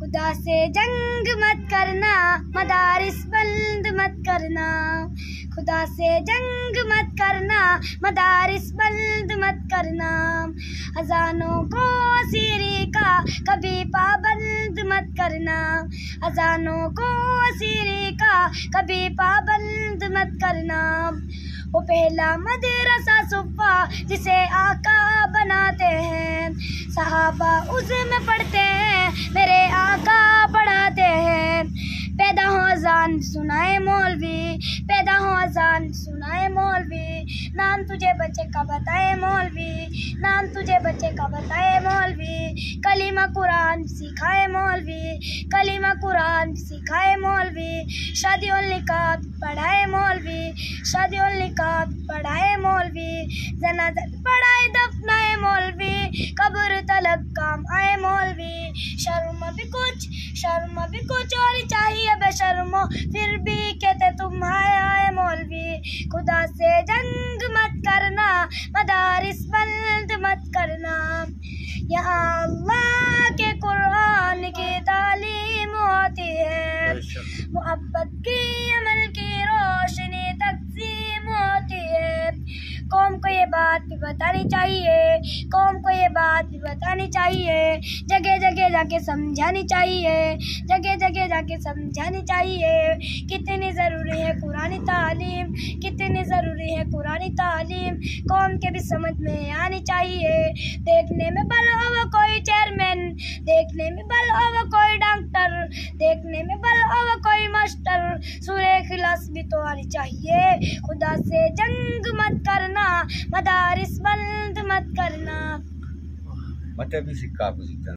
खुदा से जंग मत करना मदारिस बंद मत करना। खुदा से जंग मत करना मदारिस बंद मत करना। अजानों को सीरी का कभी पाबंद मत करना। अजानों को सीरी का कभी पाबंद मत करना। वो पहला मदरसा सुफा जिसे आका बनाते हैं। सहाबा उसमें पढ़ते हैं, मेरे आका पढ़ाते हैं। पैदा हो जान सुनाए मौलवी, पैदा हो जान सुनाए मौलवी। नाम तुझे बच्चे का बताए मौलवी। नाम तुझे बच्चे का बताए मौलवी। कलीमा कुरान सिखाए मौलवी। कलीमा कुरान सिखाए मौलवी। शादी और पढ़ाए मौलवी। शादी और पढ़ाए मौलवी। जनाजा पढ़ाए दफनाए मौलवी। कब्र तलक काम आए मौलवी। शर्म भी कुछ, शर्म भी कुछ और चाहिए बेशर्मो। फिर भी कहते, तुम आए आए मौलवी। खुदा से जंग मदारिस बंद मत करना। यहाँ अल्लाह के कुरान की तालीम होती है। मोहब्बत की अमल की रोशनी तकसीम होती है। कौम को ये बात भी बतानी चाहिए। कौम को ये बात भी बतानी चाहिए। जगह जगह जाके समझानी चाहिए। जगह जगह जाके समझानी चाहिए। कितनी ज़रूरी है कुरानी तालीम? कितनी है कुरानी तालीम। कौम के भी समझ में आनी चाहिए। देखने में भला हो कोई चेयरमैन देखने में भला हो कोई डॉक्टर देखने में भला हो कोई मास्टर सूर्य खिलास भी तो आनी चाहिए। खुदा से जंग मत करना। मदारिस बंद मत करना। Mate भी सिक्का